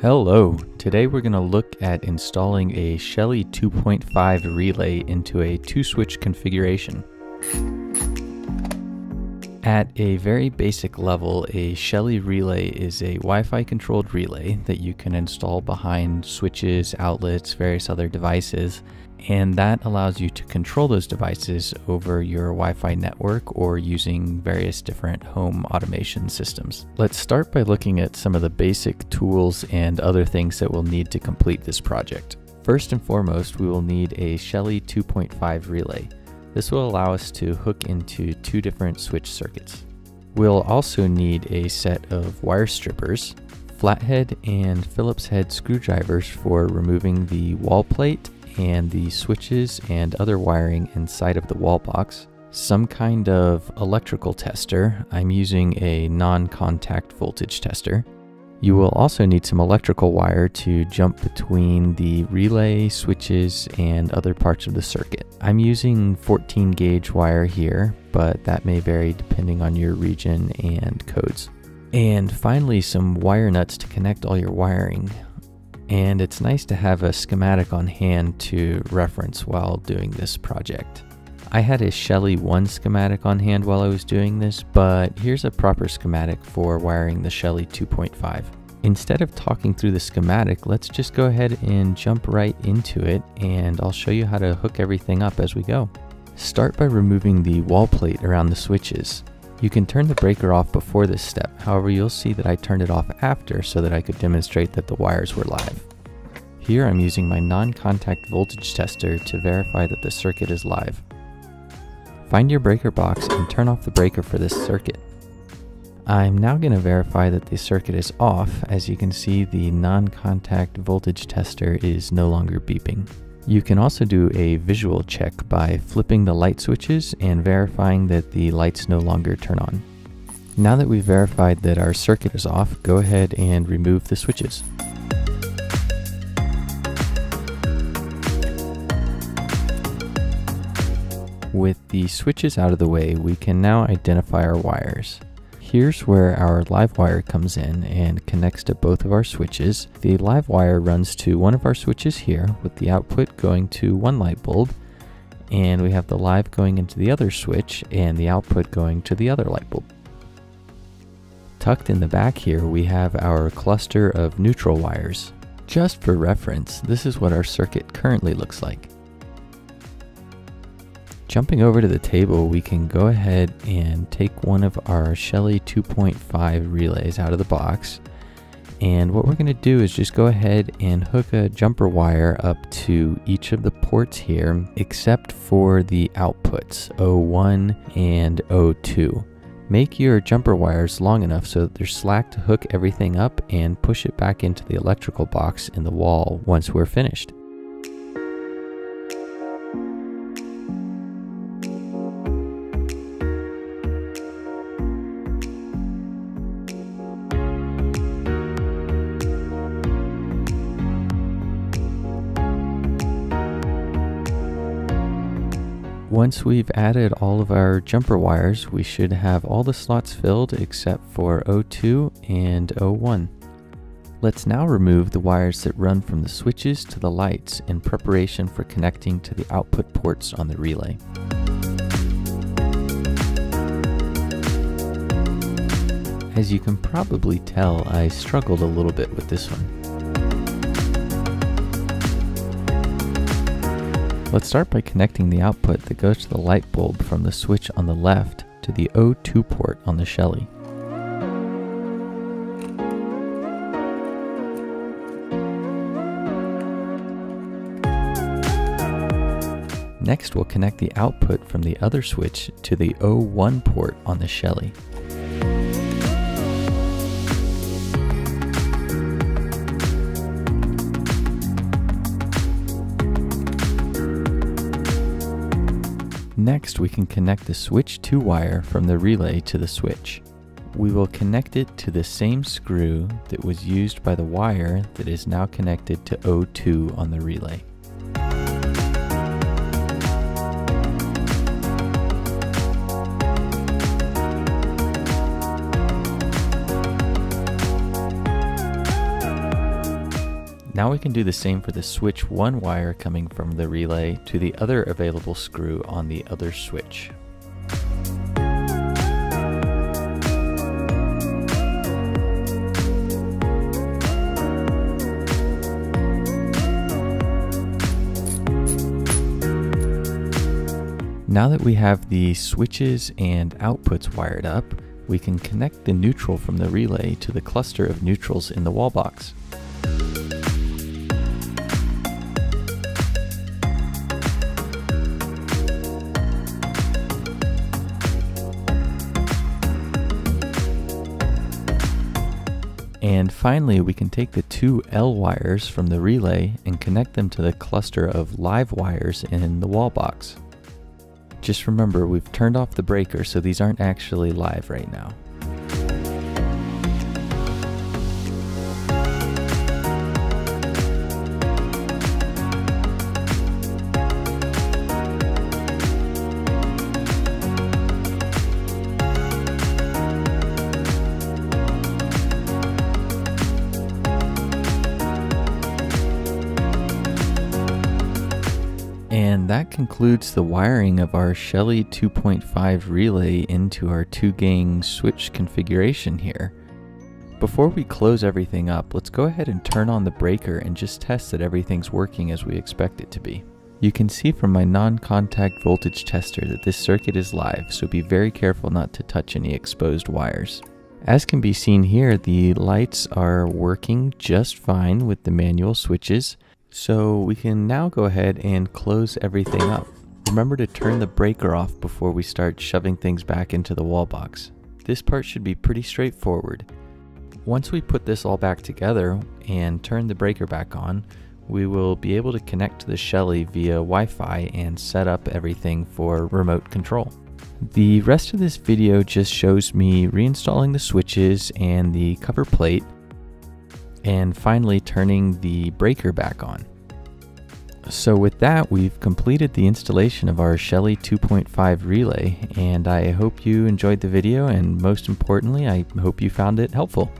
Hello, today we're going to look at installing a Shelly 2.5 relay into a two switch configuration. At a very basic level, a Shelly relay is a Wi-Fi controlled relay that you can install behind switches, outlets, various other devices, and that allows you to control those devices over your Wi-Fi network or using various different home automation systems. Let's start by looking at some of the basic tools and other things that we'll need to complete this project. First and foremost, we will need a Shelly 2.5 relay. This will allow us to hook into two different switch circuits. We'll also need a set of wire strippers, flathead and Phillips head screwdrivers for removing the wall plate and the switches and other wiring inside of the wall box, some kind of electrical tester. I'm using a non-contact voltage tester, you will also need some electrical wire to jump between the relay, switches, and other parts of the circuit. I'm using 14 gauge wire here, but that may vary depending on your region and codes. And finally, some wire nuts to connect all your wiring. And it's nice to have a schematic on hand to reference while doing this project. I had a Shelly 1 schematic on hand while I was doing this, but here's a proper schematic for wiring the Shelly 2.5. Instead of talking through the schematic, let's just go ahead and jump right into it and I'll show you how to hook everything up as we go. Start by removing the wall plate around the switches. You can turn the breaker off before this step, however you'll see that I turned it off after so that I could demonstrate that the wires were live. Here I'm using my non-contact voltage tester to verify that the circuit is live. Find your breaker box and turn off the breaker for this circuit. I'm now going to verify that the circuit is off. As you can see, the non-contact voltage tester is no longer beeping. You can also do a visual check by flipping the light switches and verifying that the lights no longer turn on. Now that we've verified that our circuit is off, go ahead and remove the switches. With the switches out of the way, we can now identify our wires. Here's where our live wire comes in and connects to both of our switches. The live wire runs to one of our switches here with the output going to one light bulb and we have the live going into the other switch and the output going to the other light bulb. Tucked in the back here we have our cluster of neutral wires. Just for reference, this is what our circuit currently looks like. Jumping over to the table, we can go ahead and take one of our Shelly 2.5 relays out of the box. And what we're going to do is just go ahead and hook a jumper wire up to each of the ports here, except for the outputs, O1 and O2. Make your jumper wires long enough so that they're slack to hook everything up and push it back into the electrical box in the wall once we're finished. Once we've added all of our jumper wires, we should have all the slots filled except for O2 and O1. Let's now remove the wires that run from the switches to the lights in preparation for connecting to the output ports on the relay. As you can probably tell, I struggled a little bit with this one. Let's start by connecting the output that goes to the light bulb from the switch on the left to the O2 port on the Shelly. Next, we'll connect the output from the other switch to the O1 port on the Shelly. Next, we can connect the switch 2 wire from the relay to the switch. We will connect it to the same screw that was used by the wire that is now connected to O2 on the relay. Now we can do the same for the switch 1 wire coming from the relay to the other available screw on the other switch. Now that we have the switches and outputs wired up, we can connect the neutral from the relay to the cluster of neutrals in the wall box. And finally, we can take the two L wires from the relay and connect them to the cluster of live wires in the wall box. Just remember, we've turned off the breaker, so these aren't actually live right now. And that concludes the wiring of our Shelly 2.5 relay into our 2-gang switch configuration here. Before we close everything up, let's go ahead and turn on the breaker and just test that everything's working as we expect it to be. You can see from my non-contact voltage tester that this circuit is live, so be very careful not to touch any exposed wires. As can be seen here, the lights are working just fine with the manual switches, so we can now go ahead and close everything up. Remember to turn the breaker off before we start shoving things back into the wall box. This part should be pretty straightforward. Once we put this all back together and turn the breaker back on, we will be able to connect to the Shelly via Wi-Fi and set up everything for remote control. The rest of this video just shows me reinstalling the switches and the cover plate and finally turning the breaker back on. So with that, we've completed the installation of our Shelly 2.5 relay, and I hope you enjoyed the video, and most importantly, I hope you found it helpful.